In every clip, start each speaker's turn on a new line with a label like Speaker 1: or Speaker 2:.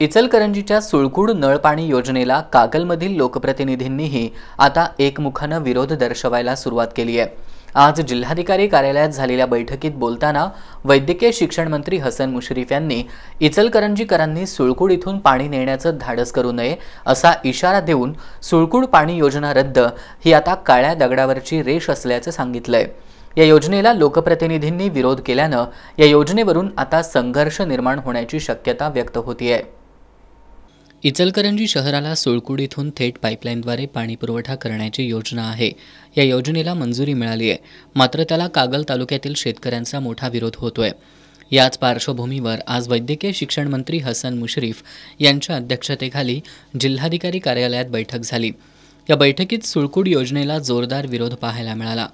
Speaker 1: इचलकरंजीच्या सुळकूड नळपाणी योजनेला कागलमधील लोकप्रतिनिधींनीही आता एकमुखानं विरोध दर्शवायला सुरुवात केली आहे. आज जिल्हाधिकारी कार्यालयात झालेल्या बैठकीत बोलताना वैद्यकीय शिक्षण मंत्री हसन मुश्रीफ यांनी इचलकरंजीकरांनी सुळकूड इथून पाणी नेण्याचं धाडस करू नये असा इशारा देऊन सुळकूड पाणी योजना रद्द ही आता काळ्या दगडावरची रेष असल्याचं सांगितलंय. या योजनेला लोकप्रतिनिधींनी विरोध केल्यानं या योजनेवरून आता संघर्ष निर्माण होण्याची शक्यता व्यक्त होतीये. इचलकरंजी शहराला सुळकूड इथून थेट पाईपलाईनद्वारे पाणी पुरवठा करण्याची योजना आहे. या योजनेला मंजुरी मिळाली आहे. मात्र त्याला कागल तालुक्यातील शेतकऱ्यांचा मोठा विरोध होतोय. याच पार्श्वभूमीवर आज वैद्यकीय शिक्षण मंत्री हसन मुश्रीफ यांच्या अध्यक्षतेखाली जिल्हाधिकारी कार्यालयात बैठक झाली. या बैठकीत सुळकूड योजनेला जोरदार विरोध पाहायला मिळाला.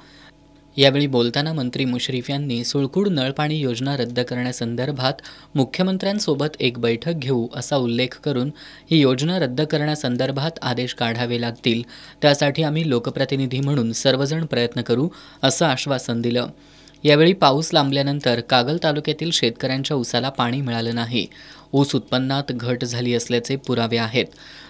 Speaker 1: यावेळी बोलताना मंत्री मुश्रीफ यांनी सुळकूड नळपाणी योजना रद्द करण्यासंदर्भात मुख्यमंत्र्यांसोबत एक बैठक घेऊ असा उल्लेख करून ही योजना रद्द करण्यासंदर्भात आदेश काढावे लागतील. त्यासाठी आम्ही लोकप्रतिनिधी म्हणून सर्वजण प्रयत्न करू असं आश्वासन दिलं. यावेळी पाऊस लांबल्यानंतर कागल तालुक्यातील शेतकऱ्यांच्या ऊसाला पाणी मिळालं नाही. ऊस उत्पन्नात घट झाली असल्याचे पुरावे आहेत.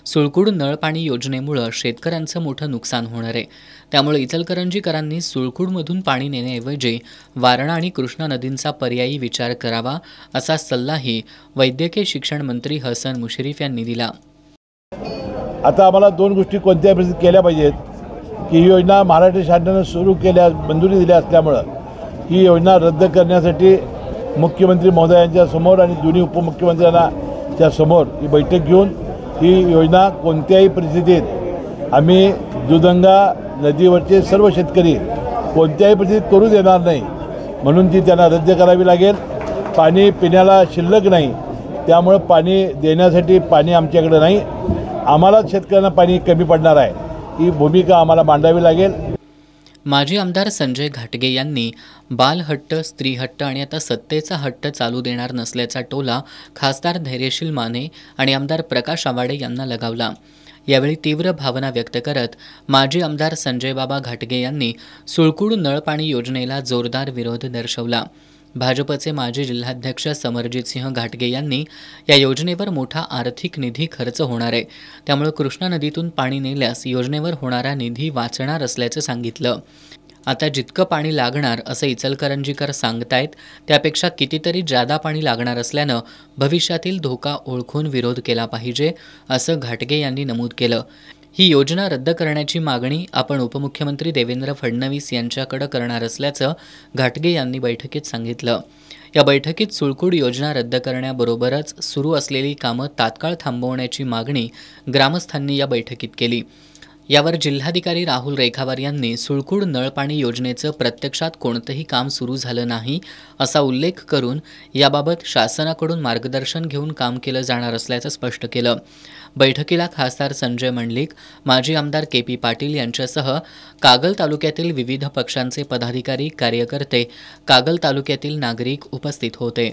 Speaker 1: सुळकूड नळपाणी योजनेमुळं शेतकऱ्यांचं मोठं नुकसान होणार आहे. त्यामुळे इचलकरंजीकरांनी सुळकूडमधून पाणी नेण्याऐवजी वारणा आणि कृष्णा नदींचा पर्यायी विचार करावा असा सल्लाही वैद्यकीय शिक्षण मंत्री हसन मुश्रीफ यांनी दिला.
Speaker 2: आता आम्हाला दोन गोष्टी कोणत्याही केल्या पाहिजेत की ही योजना महाराष्ट्र शासनानं सुरू केल्या मंजुरी दिल्या असल्यामुळं. ही योजना रद्द करण्यासाठी मुख्यमंत्री महोदयांच्या समोर आणि दोन्ही उपमुख्यमंत्र्यांच्या समोर ही बैठक घेऊन ही योजना कोणत्याही परिस्थितीत आम्ही दुधंगा नदीवरचे सर्व शेतकरी कोणत्याही परिस्थितीत करू देणार नाही म्हणून ती त्यांना रद्द करावी लागेल. पाणी पिण्याला शिल्लक नाही. त्यामुळं पाणी देण्यासाठी पाणी आमच्याकडे नाही. आम्हालाच शेतकऱ्यांना पाणी कमी पडणार आहे. ही भूमिका आम्हाला मांडावी लागेल.
Speaker 1: माजी आमदार संजय घाटगे यांनी बालहट्ट स्त्रीहट्ट आणि आता सत्तेचा हट्ट चालू देणार नसल्याचा टोला खासदार धैर्यशील माने आणि आमदार प्रकाश आवाडे यांना लगावला. यावेळी तीव्र भावना व्यक्त करत माजी आमदार संजय बाबा घाटगे यांनी सुळकूड नळपाणी योजनेला जोरदार विरोध दर्शवला. भाजपचे माजी जिल्हाध्यक्ष समरजित सिंह घाटगे यांनी या योजनेवर मोठा आर्थिक निधी खर्च होणार आहे. त्यामुळे कृष्णा नदीतून पाणी नेल्यास योजनेवर होणारा निधी वाचणार असल्याचं सांगितलं. आता जितकं पाणी लागणार असं इचलकरंजीकर सांगतायत त्यापेक्षा कितीतरी जादा पाणी लागणार असल्यानं भविष्यातील धोका ओळखून विरोध केला पाहिजे असं घाटगे यांनी नमूद केलं. ही योजना रद्द करण्याची मागणी आपण उपमुख्यमंत्री देवेंद्र फडणवीस यांच्याकडे करणार असल्याचं घाटगे यांनी बैठकीत सांगितलं. या बैठकीत सुळकूड योजना रद्द करण्याबरोबरच सुरू असलेली कामं तात्काळ थांबवण्याची मागणी ग्रामस्थांनी या बैठकीत केली. यावर जिल्हाधिकारी राहुल रेखावार यांनी सुळकूड नळपाणी योजनेचं प्रत्यक्षात कोणतंही काम सुरू झालं नाही असा उल्लेख करून याबाबत शासनाकडून मार्गदर्शन घेऊन काम केलं जाणार असल्याचं स्पष्ट केलं. बैठकीला खासदार संजय मंडलिक माजी आमदार के पी पाटील यांच्यासह कागल तालुक्यातील विविध पक्षांचे पदाधिकारी कार्यकर्ते कागल तालुक्यातील नागरिक उपस्थित होते.